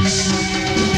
Música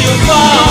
you know